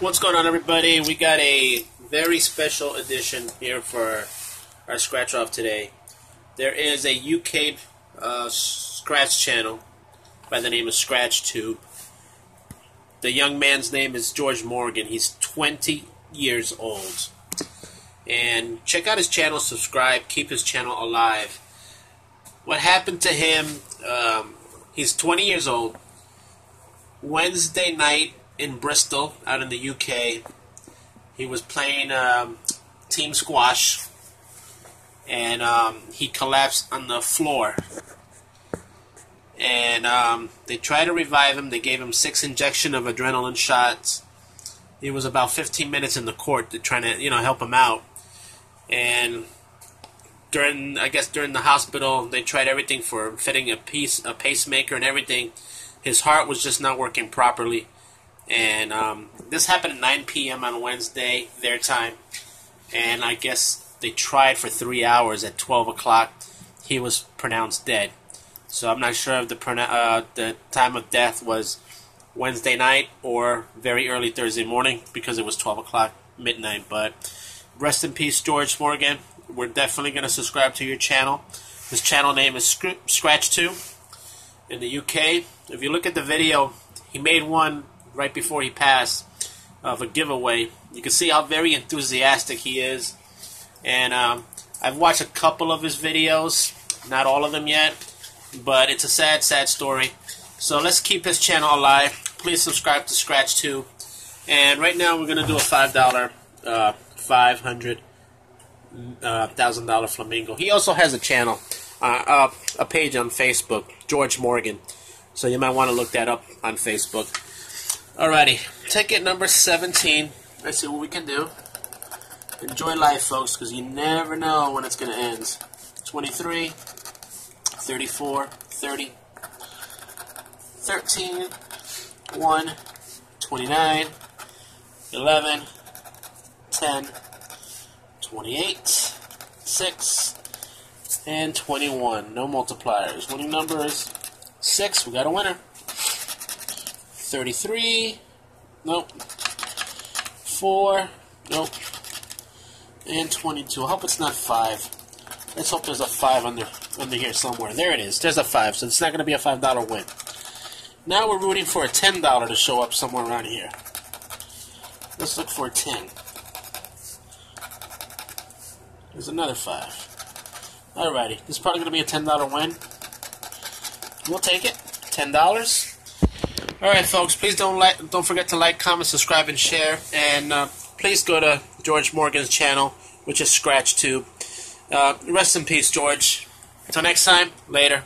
What's going on, everybody? We got a very special edition here for our scratch off today. There is a UK uh, scratch channel by the name of Scratch Tube. The young man's name is George Morgan. He's 20 years old. And check out his channel, subscribe, keep his channel alive. What happened to him? Um, he's 20 years old. Wednesday night in Bristol, out in the UK. He was playing um, team squash, and um, he collapsed on the floor. And um, they tried to revive him. They gave him six injection of adrenaline shots. He was about 15 minutes in the court to trying to, you know, help him out. And during, I guess, during the hospital, they tried everything for fitting a piece, a pacemaker, and everything. His heart was just not working properly and um, this happened at 9 p.m. on Wednesday, their time. And I guess they tried for three hours. At 12 o'clock, he was pronounced dead. So I'm not sure if the uh, the time of death was Wednesday night or very early Thursday morning because it was 12 o'clock midnight. But rest in peace, George Morgan. We're definitely going to subscribe to your channel. His channel name is Scratchtube in the UK. If you look at the video, he made one right before he passed of a giveaway. You can see how very enthusiastic he is. And um, I've watched a couple of his videos, not all of them yet, but it's a sad, sad story. So let's keep his channel alive. Please subscribe to Scratchtube. And right now we're going to do a $5, uh, 500 uh, thousand dollar flamingo. He also has a channel, uh, a page on Facebook, George Morgan. So you might want to look that up on Facebook. Alrighty, ticket number 17. Let's see what we can do. Enjoy life, folks, because you never know when it's going to end. 23, 34, 30, 13, 1, 29, 11, 10, 28, 6, and 21. No multipliers. Winning number is 6. We got a winner. 33. Nope. 4. Nope. And 22. I hope it's not 5. Let's hope there's a 5 under, under here somewhere. There it is. There's a 5, so it's not going to be a $5 win. Now we're rooting for a $10 to show up somewhere around here. Let's look for a 10. There's another 5. Alrighty. This is probably going to be a $10 win. We'll take it. $10. All right, folks. Please don't like, don't forget to like, comment, subscribe, and share. And uh, please go to George Morgan's channel, which is Scratch Tube. Uh, rest in peace, George. Until next time. Later.